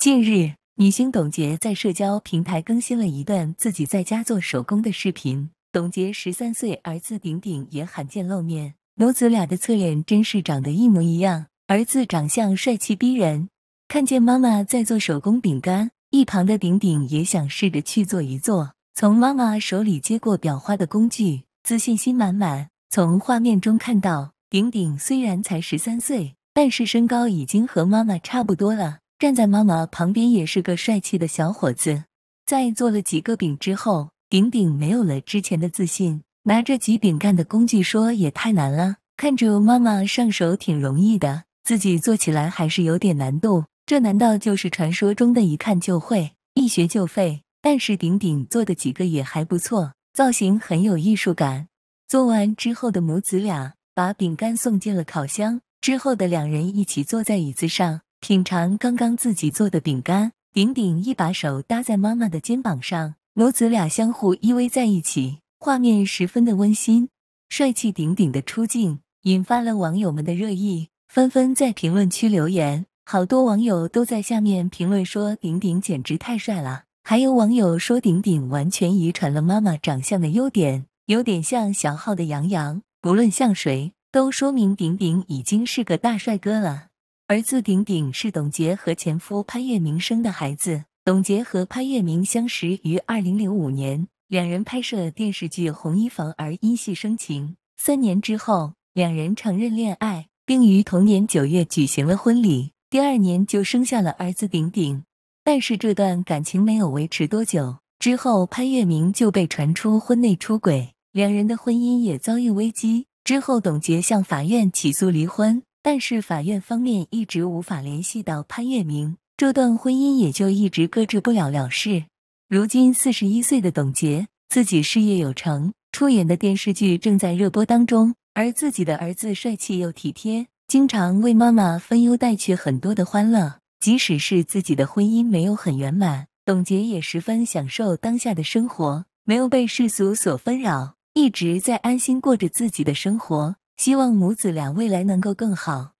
近日，女星董洁在社交平台更新了一段自己在家做手工的视频。董洁十三岁儿子顶顶也罕见露面，母子俩的侧脸真是长得一模一样。儿子长相帅气逼人，看见妈妈在做手工饼干，一旁的顶顶也想试着去做一做。从妈妈手里接过裱花的工具，自信心满满。从画面中看到，顶顶虽然才十三岁，但是身高已经和妈妈差不多了。站在妈妈旁边也是个帅气的小伙子。在做了几个饼之后，顶顶没有了之前的自信，拿着挤饼干的工具说：“也太难了，看着妈妈上手挺容易的，自己做起来还是有点难度。这难道就是传说中的一看就会，一学就废？”但是顶顶做的几个也还不错，造型很有艺术感。做完之后的母子俩把饼干送进了烤箱，之后的两人一起坐在椅子上。品尝刚刚自己做的饼干，顶顶一把手搭在妈妈的肩膀上，母子俩相互依偎在一起，画面十分的温馨。帅气顶顶的出镜引发了网友们的热议，纷纷在评论区留言。好多网友都在下面评论说顶顶简直太帅了，还有网友说顶顶完全遗传了妈妈长相的优点，有点像小号的杨洋。不论像谁，都说明顶顶已经是个大帅哥了。儿子顶顶是董洁和前夫潘粤明生的孩子。董洁和潘粤明相识于二零零五年，两人拍摄电视剧《红衣房》而因戏生情。三年之后，两人承认恋爱，并于同年九月举行了婚礼。第二年就生下了儿子顶顶。但是这段感情没有维持多久，之后潘粤明就被传出婚内出轨，两人的婚姻也遭遇危机。之后，董洁向法院起诉离婚。但是法院方面一直无法联系到潘粤明，这段婚姻也就一直搁置不了了事。如今四十一岁的董洁，自己事业有成，出演的电视剧正在热播当中，而自己的儿子帅气又体贴，经常为妈妈分忧带去很多的欢乐。即使是自己的婚姻没有很圆满，董洁也十分享受当下的生活，没有被世俗所纷扰，一直在安心过着自己的生活。希望母子俩未来能够更好。